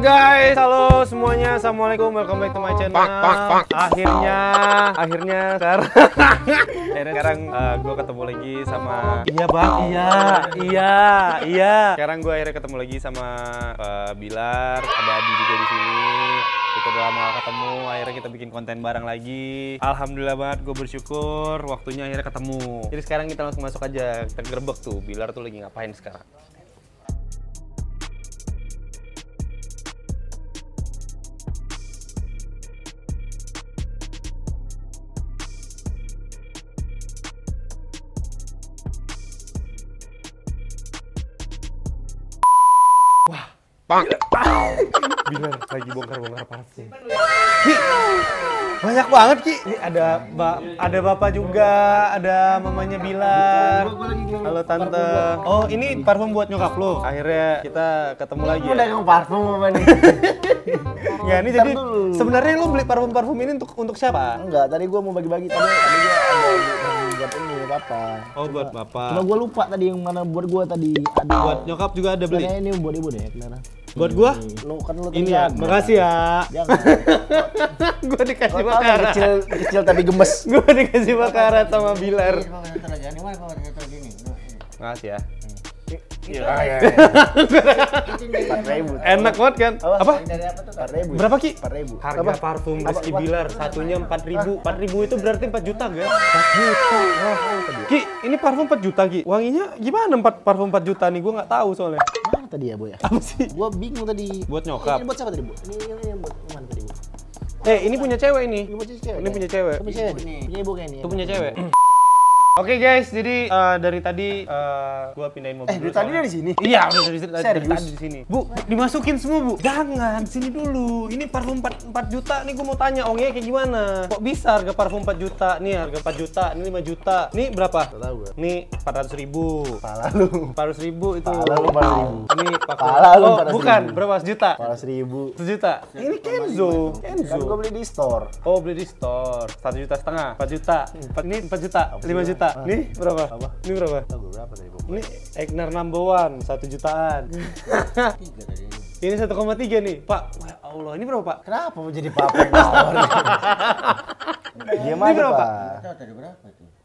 guys, halo semuanya, assalamualaikum, welcome back to my channel. Akhirnya, akhirnya sekarang, akhirnya sekarang gue ketemu lagi sama. Iya bang, iya, iya, iya. Sekarang gue akhirnya ketemu lagi sama eh, Bilar, ada Adi juga di sini. Kita udah lama gak ketemu, akhirnya kita bikin konten bareng lagi. Alhamdulillah banget, gue bersyukur waktunya akhirnya ketemu. Jadi sekarang kita langsung masuk aja, kita gerbek tuh. Bilar tuh lagi ngapain sekarang? Bilar lagi bongkar-bongkar parfum. Ki, banyak banget Ki. Ini ada ba ada bapak juga, ada mamanya Bilar. Halo tante. Oh ini parfum buat nyokap lo. Akhirnya kita ketemu lagi. Ya, dagang parfum apa nih? ya ini jadi sebenarnya lu beli parfum-parfum ini untuk untuk siapa? Enggak, tadi gua mau bagi-bagi tadi tadi gua ada buat ini apa? Oh buat bapak. Cuma gua lupa tadi yang mana buat gua tadi ada. Buat nyokap juga ada beli. Ini buat ibu deh, Clara. Buat gua? Lu kan lu Ini ya, makasih ya. Gua dikasih bakaran. kecil kecil tapi gemes. Gua dikasih bakaran sama Bilar. Makasih ya. Iya, iya. Empat ribu. Enak banget kan? Apa? Empat ribu. Berapa Ki? Empat ribu. Harga parfum Rizky Bilar satunya 4000. 4000 itu berarti 4 juta, guys. 4 juta. Wah. Ki, ini parfum 4 juta, Ki. Wanginya gimana 4 parfum 4 juta nih? Gua nggak tahu soalnya. Mana tadi ya, Bu ya? Apa sih? Gua bingung tadi. Buat nyokap. Ini buat siapa tadi, Bu? Ini ini ini buat mana tadi, Bu? Eh, ini punya cewek ini. Ini buat cewek. Ini punya cewek. Punya cewek. Punya ibu kayaknya. Itu punya cewek. Oke guys, jadi eh, dari tadi eh, gua pindahin mobil. Eh, dulu dari tadi dari sini? Iya, udah dari, dari, dari tadi di sini. Bu, dimasukin semua, Bu. Jangan, sini dulu. Ini parfum 4, 4 juta. Nih gua mau tanya ongnya kayak gimana? Kok bisa harga parfum 4 juta? Nih harga 4 juta, ini 5 juta. Nih berapa? Nggak tahu gua. Nih 400 ribu. Pala lu. 400 ribu itu. Pala lu 400 ribu. Ini pakai. Pala lu oh, 400 bukan. ribu. Berapa? Sejuta? Pala seribu. Sejuta. Ini Kenzo. Kenzo. Kan gua beli di store. Oh beli di store, satu juta setengah, 4 juta, Empat- ini 4 juta, 5 juta, nih berapa? Apa? Ini berapa? Tahu berapa tadi, Bu? Ini Egnar number one, satu jutaan. ini 1,3 nih, Pak. Wah Allah, ini berapa Pak? Kenapa mau jadi papa yang di store? Diam Ini aja, berapa? Pak.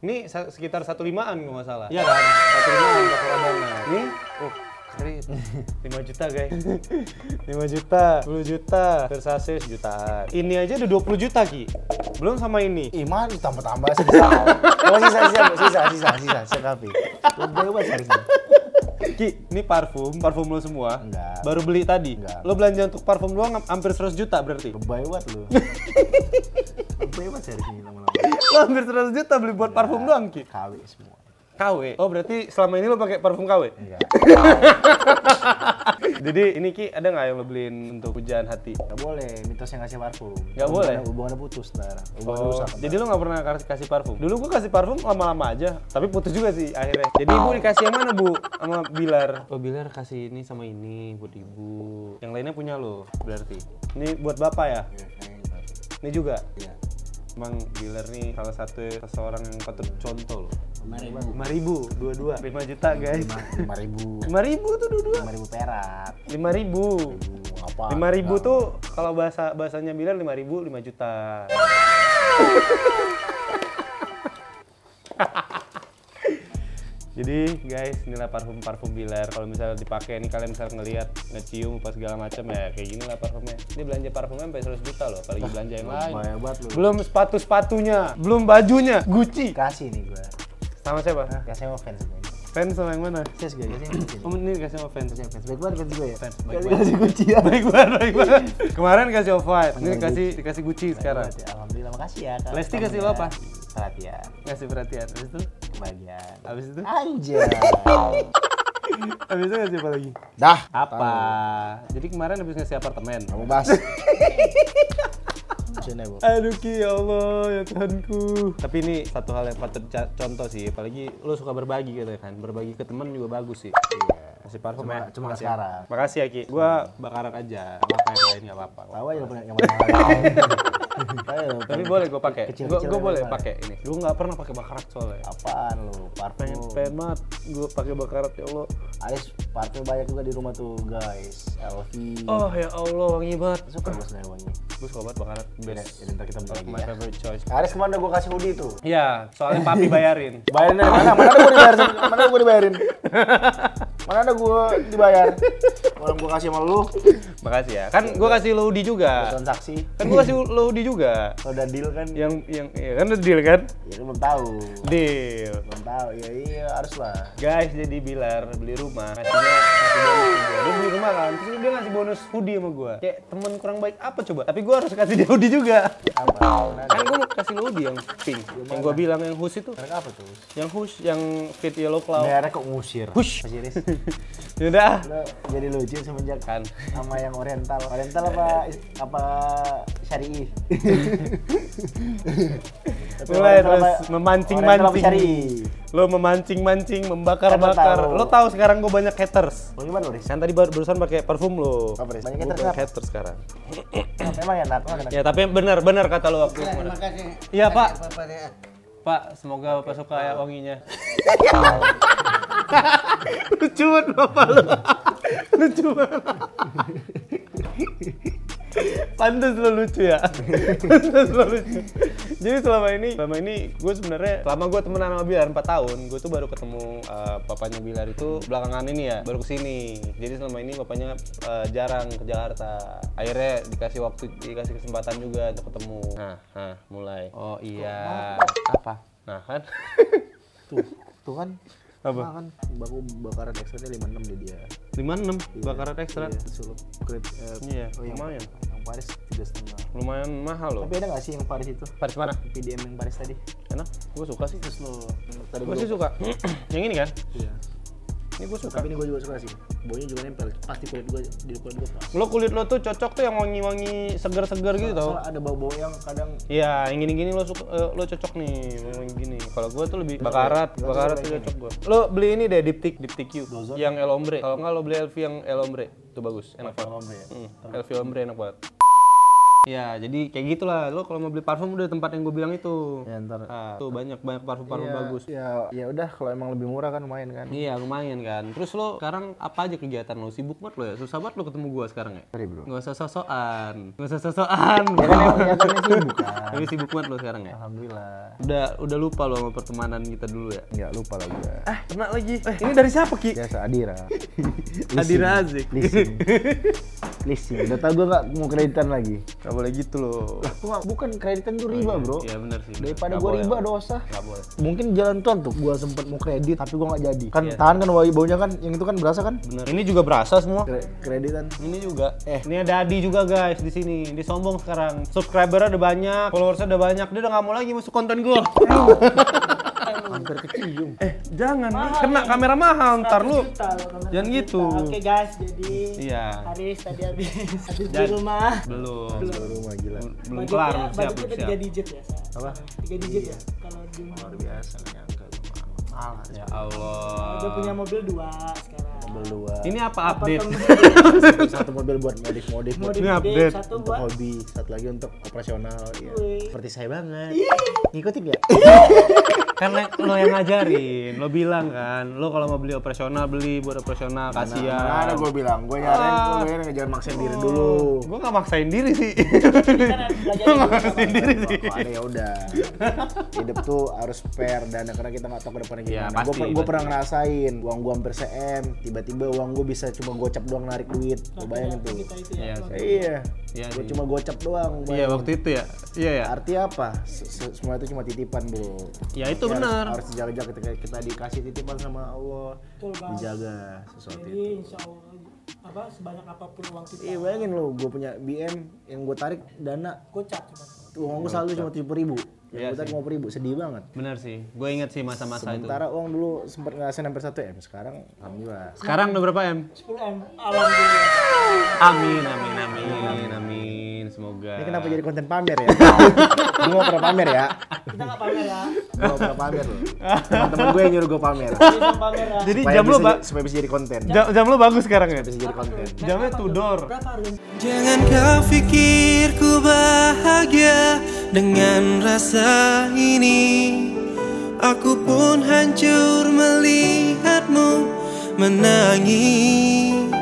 Ini sekitar satu limaan kalau nggak salah. Iya kan? Satu limaan pakai Radana. Nih, oh keren. 5 juta guys 5 juta 10 juta Versace sejutaan ini aja udah 20 juta Ki belum sama ini Ih, mana ditambah-tambah sisa. Oh, sisa, sisa, sisa, sisa, sisa. Lu buat cari sini. Ki, ini parfum, parfum lo semua. Enggak. Baru beli tadi. Enggak. Lo belanja untuk parfum doang am- hampir 100 juta berarti. Lebay banget lu. Lebay banget sini lama-lama. Lo hampir 100 juta beli buat parfum doang, Ki. KW semua. KW. Oh, berarti selama ini lo pakai parfum KW? Enggak. Jadi ini Ki, ada nggak yang lo beliin untuk hujan hati? Enggak boleh mitos yang ngasih parfum. Nggak boleh? Hubungannya- putus ntar. Hubungannya Oh, rusak. jadi lo nggak pernah kasih, kasih parfum? Dulu gua kasih parfum lama-lama aja, tapi putus juga sih akhirnya. Jadi ibu dikasih yang mana bu? Sama Bilar. Oh Bilar kasih ini sama ini buat ibu. Yang lainnya punya lo berarti. Ini buat bapak ya? Ini juga? Iya. Emang Bilar nih salah satu seseorang yang patut contoh loh. 5 ribu, dua-dua. 5 juta guys. Lima ribu. 5 ribu tuh dua-dua. Lima ribu perak. 5 ribu. Ribu apa? 5 ribu tuh kalau bahasa bahasanya Bilar 5 ribu 5 juta. Jadi guys, inilah parfum parfum Bilar. Kalau misalnya dipakai nih kalian bisa ngelihat, ngecium pas segala macam ya kayak gini lah parfumnya. Ini belanja parfumnya sampai 100 juta loh, apalagi belanja yang lain. Lu. Belum sepatu sepatunya, belum bajunya, Gucci. Kasih nih gua. Sama siapa? Kasih sama fans gue. Fans sama yang mana? Fans gue, kasih sama fans. Oh ini kasih sama fans. Kasih fans. Baik banget fans gue ya. Fans, baik Kasih banget. kasih kunci ya. Baik banget, baik banget. Kemarin kasih off white, ini dikasih dikasih Gucci sekarang. Ya. Alhamdulillah makasih ya. Kak. Lesti kasih lo apa? Perhatian. Ngasih perhatian. Habis itu? Kebahagiaan. Habis itu? Anjay. Habis itu ngasih apa lagi? Dah. Apa? Jadi kemarin habis ngasih apartemen. Kamu bahas. Aduh Ki, ya Allah, ya Tuhanku. Tapi ini satu hal yang patut contoh sih, apalagi lo suka berbagi gitu ya kan. Berbagi ke temen juga bagus sih. Iya. Kasih parfum ya. Cuma Makasih ya. sekarang. Makasih ya Ki. Gua bakaran aja. Apa yang lain gak apa-apa. Tahu lu punya yang mana. Ayo, Tapi boleh gue pakai. Gue Kecil-kecil gue boleh pakai ini. Gue nggak pernah pakai bakarak soalnya. Apaan lu? Parfum. pengen banget gue pakai bakarat ya Allah. Aris parfum banyak juga di rumah tuh guys. LV. Oh ya Allah wangi banget. Suka gue sebenarnya wangi. Gue suka banget bakarat. Best. jadi ntar kita beli My lagi ya. favorite choice. Aris ke mana gue kasih hoodie tuh? Iya, soalnya papi bayarin. Bayarin dari mana? Mana gue dibayar? Mana gue dibayarin? Mana ada gue dibayar? Orang gue kasih sama lu, Makasih ya. Kan gue kasih lo hoodie juga. transaksi. Kan gue kasih lo hoodie juga. Kalau udah deal kan? Yang yang ya kan udah deal kan? Ya belum tahu. Deal. Belum tahu. Ya iya harus lah. Guys, jadi Bilar beli rumah, ngasihnya ngasih bonus. Dia beli rumah kan, terus dia ngasih bonus hoodie sama gua. Kayak temen kurang baik apa coba? Tapi gua harus kasih dia hoodie juga. Apa? Kan gua mau kasih lo hoodie yang pink. Yang gua bilang yang hush itu. Merek apa tuh? Yang hush, yang fit yellow cloud. Merek kok ngusir. Hush. Masih Yaudah. Lo jadi lucu semenjak Kan. sama yang oriental. Oriental apa apa syari'i? Mulai terus memancing-mancing. syari'i? Lo memancing-mancing, membakar-bakar. Kan lo tahu. Lo tahu sekarang gua banyak haters. Lo gimana Riz? Kan tadi baru- barusan pakai parfum lo. Apa, Riz? Banyak haters banyak haters sekarang. Memang enak, enak. Ya tapi benar benar kata lo waktu Terima kasih. Iya pak. Ya. Pak, semoga bapak suka ya wanginya. Lucu banget bapak lo. Lucu banget. Pantes lo lucu ya. Pantes lo lucu. Jadi selama ini, selama ini gue sebenarnya selama gue temenan sama Bilar 4 tahun, gue tuh baru ketemu uh, papanya Bilar itu belakangan ini ya, baru ke sini. Jadi selama ini bapaknya uh, jarang ke Jakarta. Akhirnya dikasih waktu, dikasih kesempatan juga untuk ketemu. Nah, nah mulai. Oh iya. Apa? Nah kan. Tuh, tuh kan. Apa? Sama kan baku bakaran ekstranya 56 di dia. 56 bakaran ekstra. Iya, suluk grade eh, Iya, oh, yang, lumayan. Yang Paris tiga setengah. Lumayan mahal loh. Tapi ada nggak sih yang Paris itu? Paris mana? PDM yang Paris tadi? Enak. Gue suka sih. Terus lo tadi Gue sih suka. yang ini kan? Iya. Ini gue suka. Tapi ini gue juga suka sih. Baunya juga nempel. Pasti kulit gue di kulit gue. Lo kulit lo tuh cocok tuh yang wangi-wangi segar-segar gitu tau. Ada bau-bau yang kadang Iya, yang gini-gini lo suka, eh, lo cocok nih, yang gini. Kalau gue tuh lebih bakarat, bakarat tuh cocok gue. Lo beli ini deh diptik, diptik Q, yang El Hombre. Kalau nggak lo beli LV yang El Hombre, itu bagus, enak banget. Ya? Hmm, LV Hombre enak banget. Ya, jadi kayak gitulah. Lo kalau mau beli parfum udah tempat yang gue bilang itu. ya ntar. Ah, tuh banyak banyak parfum-parfum Iya, bagus. Ya, ya udah kalau emang lebih murah kan lumayan kan. Iya lumayan kan. Terus lo sekarang apa aja kegiatan lo? Sibuk banget lo ya? Susah banget lo ketemu gua sekarang ya? Sorry bro. Gak usah sosokan. Gak usah sosokan. Ya kan emang ya kan sibuk kan. Tapi sibuk banget lo sekarang ya? Alhamdulillah. Udah udah lupa lo sama pertemanan kita dulu ya? Enggak lupa lah gue. Ah, kena lagi. Eh, ini dari siapa Ki? Biasa Adira. Adira Azik. Leasing. Udah tau gue gak mau kreditan lagi. Gak boleh gitu lo. Lah, gua bukan kreditan tuh riba bro. Iya bener sih. Daripada gue riba dosa. Gak boleh. Mungkin jalan tol tuh gue sempet mau kredit tapi gue nggak jadi. Kan Iya. tahan kan bau baunya kan yang itu kan berasa kan? Bener. Ini juga berasa semua. Kre- kreditan. Ini juga. Eh, ini ada Adi juga guys di sini. Dia sombong sekarang. Subscribernya udah banyak, followersnya udah banyak. Dia udah nggak mau lagi masuk konten gue. Hampir kecium. eh, jangan. Kena kamera mahal ntar lu. Jangan gitu. Oke guys, jadi Iya. Haris tadi habis habis di rumah. Belum. Baru rumah gila. Belum kelar, belum siap, belum tiga siap. digit ya. Apa? Tiga digit ya. Kalau di rumah. Luar biasa nyangka mahal. Ya Allah. Udah punya mobil dua sekarang. Mobil dua. Ini apa update? Satu mobil buat modif-modif. Mau buat Ini di update. satu untuk buat hobi, satu lagi untuk operasional. Ya. Seperti saya banget. Ngikutin ya? Karena lo yang ngajarin, lo bilang kan, lo kalau mau beli operasional beli buat operasional, Mana ada kasihan. gue bilang, gue nyaranin, Ah. gue jangan maksain diri dulu. Gue gak maksain diri sih. kan belajar di rumah. maksain diri sih. Ada ya udah. Hidup tuh harus fair dan karena kita nggak tahu ke depannya Ya, gimana. pasti, gue pernah ngerasain uang gue hampir cm, tiba-tiba uang gue bisa cuma gocap doang narik duit. Gue bayangin tuh. Iya ya. sih. Iya. Iya gue cuma gocap doang. Iya waktu itu ya. Iya ya. Artinya apa? Se- se- Semua itu cuma titipan bro. Ya itu Harus- benar. Harus dijaga-jaga ketika kita dikasih titipan sama Allah. Betul. Dijaga sesuatu Jadi itu. insya Allah apa sebanyak apa pun uang kita Iya bayangin lo, gue punya BM yang gue tarik dana gocap cuma. uang gue selalu cuma tujuh ribu. Yang gue tarik lima ribu, sedih banget. Bener sih. Gue inget sih masa-masa itu. Sementara uang dulu sempat ngerasain hampir satu m, sekarang alhamdulillah. Sekarang udah berapa M? 10 m. Alhamdulillah. Amin, amin, amin, amin. Semoga. Ini kenapa jadi konten pamer ya? gue mau pernah pamer ya. Kita nggak pamer ya. Gue mau pernah pamer loh. Teman-teman gue yang nyuruh gue pamer. Pamer ya. Jadi Supaya jam bisa, ba- supaya bisa jadi konten. jam, jam lo bagus sekarang ya? Bisa jadi konten. Jamnya Tudor. Jangan kau pikir ku bahagia dengan rasa ini Aku pun hancur melihat menangis